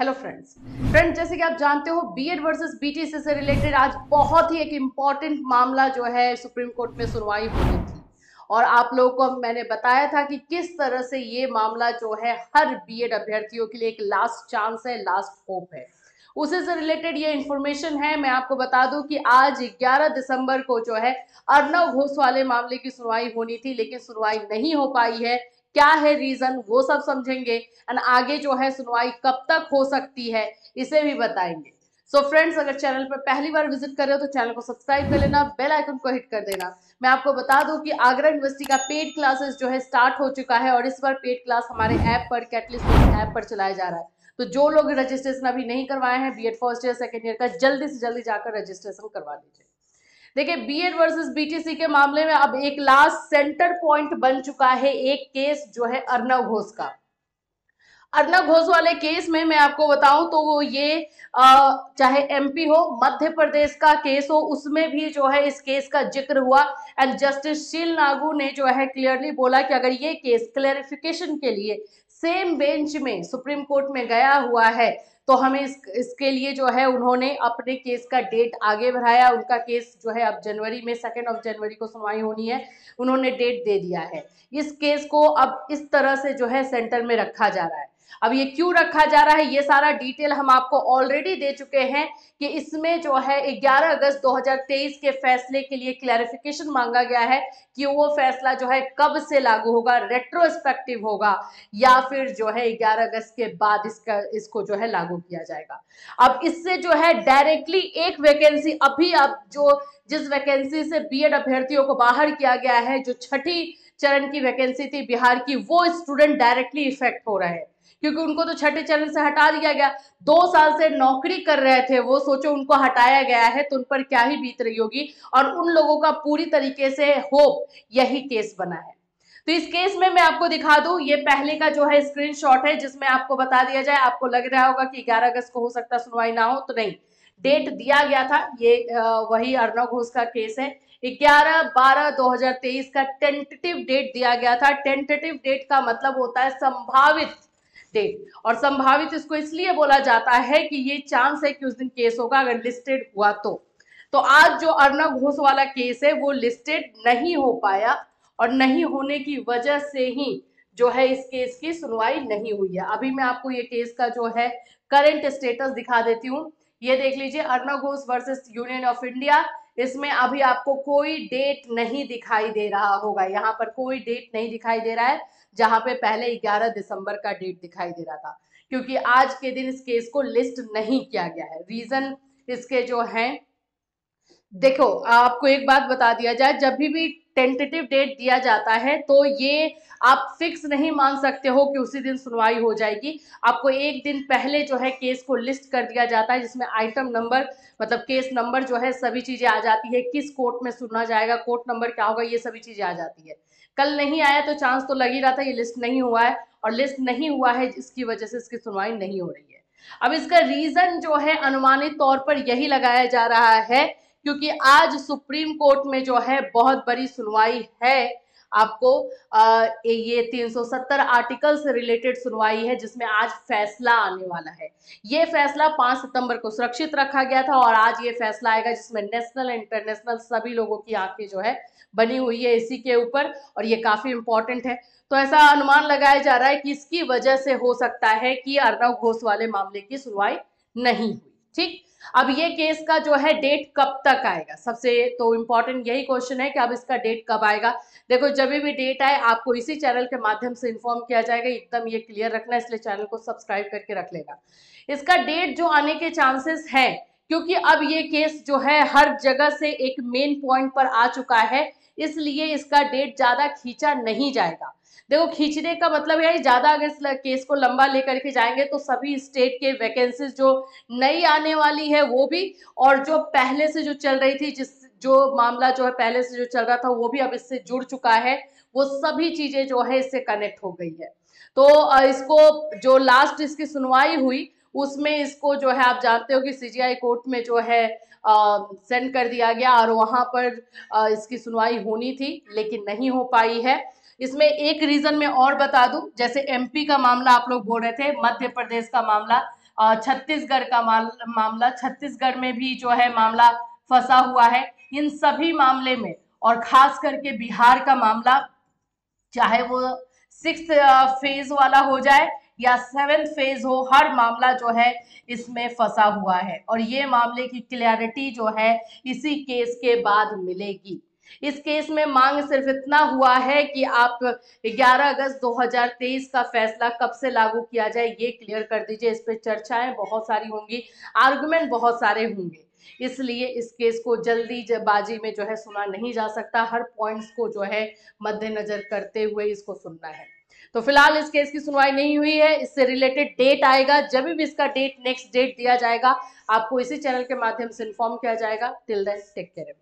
Hello friends friends जैसे कि आप जानते हो बीएड वर्सेस बीटीसी से रिलेटेड आज बहुत ही एक इंपॉर्टेंट मामला जो है सुप्रीम कोर्ट में सुनवाई हुई थी और आप लोगों को मैंने बताया था कि किस तरह से ये मामला जो है हर बीएड अभ्यर्थियों के लिए एक लास्ट चांस है लास्ट होप है। उसी से रिलेटेड ये इन्फॉर्मेशन है, मैं आपको बता दूँ कि आज 11 दिसंबर को जो है अर्नव घोष वाले मामले की सुनवाई होनी थी, लेकिन सुनवाई नहीं हो पाई है। क्या है रीजन वो सब समझेंगे। एंड आगे जो है सुनवाई कब तक हो सकती है, इसे भी बताएँगे। सो so फ्रेंड्स अगर चैनल पर पहली बार विज़िट कर रहे हो तो चैनल को सब्सक्राइब कर लेना बेल आइकन को हिट कर देना। मैं आपको बता दूँ कि आगरा यूनिवर्सिटी का पेड क्लासेस जो है स्टार्ट हो चुका है और इस बार पेड क्लास हमारे ऐप पर कैटलिस्ट ऐप पर चलाया जा रहा है। तो जो लोग रजिस्ट्रेशन अभी नहीं करवाए हैं B first year second year का, जल्दी से जल्दी जाकर रजिस्ट्रेशन करवा लीजिए। देखिए बीएड वर्सेस बीटीसी के मामले में अब एक लास्ट सेंटर पॉइंट बन चुका है एक केस जो है अर्नव घोष का। अर्नव घोष वाले केस में मैं आपको बताऊँ तो वो ये आ, चाहे एमपी हो मध्य प्रदेश का केस हो उसमें भी जो है इस केस का ज़िक्र हुआ। एंड जस्टिस शील नागू ने जो है क्लियरली बोला कि अगर ये केस क्लैरिफिकेशन के लिए सेम बेंच में सुप्रीम कोर्ट में गया हुआ है तो हमें इस, इसके लिए जो है उन्होंने अपने केस का डेट आगे बढ़ाया। उनका केस जो है अब जनवरी में सेकेंड ऑफ़ जनवरी को सुनवाई होनी है। उन्होंने डेट दे दिया है। इस केस को अब इस तरह से जो है सेंटर में रखा जा रहा है। अब ये क्यों रखा जा रहा है? ये सारा डिटेल हम आपको ऑलरेडी दे चुके हैं कि इसमें जो है 11 अगस्त 2023 के फैसले के लिए क्लैरिफिकेशन मांगा गया है कि वो फैसला जो है कब से लागू होगा रेट्रोस्पेक्टिव होगा, या फिर जो है 11 अगस्त के बाद इसका, इसको जो है लागू किया जाएगा। अब इससे जो है डायरेक्टली एक वैकेंसी अभी अब जो, जिस वैकेंसी से बी अभ्यर्थियों को बाहर किया गया है, जो छठी चरण की वैकेंसी थी बिहार की, वो स्टूडेंट डायरेक्टली इफ़ेक्ट हो रहे हैं। क्योंकि उनको तो छठे चरण से हटा दिया गया। दो साल से नौकरी कर रहे थे, वो सोचो उनको हटाया गया है तो उन पर क्या ही बीत रही होगी? और उन लोगों का पूरी तरीके से होप यही केस बना है। तो इस केस में मैं आपको दिखा दूँ, ये पहले का जो है स्क्रीनशॉट है, जिसमें आपको बता दिया जाए, आपको लग रहा होगा कि 11 अगस्त को हो सकता सुनवाई ना हो तो नहीं। डेट दिया गया था, ये वही अर्नव घोष का केस है। 11 बारह 2023 का टेंटेटिव डेट दिया गया था। टेंटेटिव डेट का मतलब होता है संभावित। डेट और संभावित इसको इसलिए बोला जाता है कि ये चांस है कि उस दिन केस होगा, अगर लिस्टेड हुआ तो। तो आज जो अर्नब घोष वाला केस है, वो लिस्टेड नहीं हो पाया और नहीं होने की वजह से ही जो है इस केस की सुनवाई नहीं हुई है। अभी मैं आपको ये केस का जो है करंट स्टेटस दिखा देती हूँ। ये देख लीजिए Arnab Ghosh versus union of India इसमें अभी आपको कोई डेट नहीं दिखाई दे रहा होगा। यहाँ पर कोई डेट नहीं दिखाई दे रहा है। जहाँ पे पहले 11 दिसंबर का डेट दिखाई दे रहा था, क्योंकि आज के दिन इस केस को लिस्ट नहीं किया गया है। रीजन इसके जो हैं, देखो, आपको एक बात बता दिया जाए, जब भी भी टेंटेटिव डेट दिया जाता है तो ये आप फिक्स नहीं मान सकते हो कि उसी दिन सुनवाई हो जाएगी। आपको एक दिन पहले जो है केस को लिस्ट कर दिया जाता है, जिसमें आइटम नंबर मतलब केस नंबर जो है सभी चीज़ें आ जाती है, किस कोर्ट में सुना जाएगा कोर्ट नंबर क्या होगा, ये सभी चीज़ें आ जाती है। कल नहीं आया तो चांस तो लग ही रहा था, ये लिस्ट नहीं हुआ है, और लिस्ट नहीं हुआ है, इसकी वजह से इसकी सुनवाई नहीं हो रही है। अब इसका रीजन जो है अनुमानित तौर पर यही लगाया जा रहा है क्योंकि आज सुप्रीम कोर्ट में जो है बहुत बड़ी सुनवाई है। आपको आ, ये 370 आर्टिकल से रिलेटेड सुनवाई है जिसमें आज फैसला आने वाला है। ये फैसला 5 सितंबर को सुरक्षित रखा गया था और आज ये फैसला आएगा जिसमें नेशनल इंटरनेशनल सभी लोगों की आँखें जो है बनी हुई है इसी के ऊपर और ये काफ़ी इंपॉर्टेंट है। तो ऐसा अनुमान लगाया जा रहा है कि इसकी वजह से हो सकता है कि अर्नव घोष वाले मामले की सुनवाई नहीं हुई। ठीक? अब ये केस का जो है डेट कब तक आएगा? सबसे तो इम्पोर्टेंट यही क्वेश्चन है कि अब इसका डेट कब आएगा? देखो, जब भी डेट आए, आपको इसी चैनल के माध्यम से इन्फॉर्म किया जाएगा। एकदम ये क्लियर रखना है इसलिए चैनल को सब्सक्राइब करके रख लेगा इसका डेट जो आने के चांसेस हैं, क्योंकि अब ये केस जो है हर जगह से एक मेन पॉइंट पर आ चुका है। इसलिए इसका डेट ज़्यादा खींचा नहीं जाएगा। देखो, खींचने का मतलब है ज़्यादा अगर केस को लंबा लेकर के जाएँगे तो सभी स्टेट के वैकेंसीज जो नई आने वाली है, वो भी, और जो पहले से जो चल रही थी, जिस, जो मामला जो है पहले से जो चल रहा था, वो भी अब इससे जुड़ चुका है। वो सभी चीज़ें जो है, इससे कनेक्ट हो गई है। तो इसको जो लास्ट इसकी सुनवाई हुई उसमें इसको जो है आप जानते हो कि सीजीआई कोर्ट में जो है सेंड कर दिया गया और वहाँ पर आ, इसकी सुनवाई होनी थी लेकिन नहीं हो पाई है। इसमें एक रीज़न मैं और बता दूँ जैसे एमपी का मामला आप लोग बोल रहे थे मध्य प्रदेश का मामला छत्तीसगढ़ का मामला छत्तीसगढ़ में भी जो है मामला फंसा हुआ है। इन सभी मामले में और खास करके बिहार का मामला चाहे वो सिक्स फ़ेज़ वाला हो जाए या सेवेंथ फ़ेज़ हो, हर मामला जो है इसमें फंसा हुआ है और ये मामले की क्लियरिटी जो है इसी केस के बाद मिलेगी। इस केस में मांग सिर्फ़ इतना हुआ है कि आप 11 अगस्त 2023 का फैसला कब से लागू किया जाए, ये क्लियर कर दीजिए। इस पर चर्चाएँ बहुत सारी होंगी आर्गुमेंट बहुत सारे होंगे। इसलिए इस केस को जल्दी बाजी में जो है सुना नहीं जा सकता। हर पॉइंट्स को जो है मद्देनजर करते हुए इसको सुनना है। तो फ़िलहाल इस केस की सुनवाई नहीं हुई है, इससे रिलेटेड डेट आएगा, जब भी इसका डेट नेक्स्ट डेट दिया जाएगा, आपको इसी चैनल के माध्यम से इन्फॉर्म किया जाएगा। Till then take care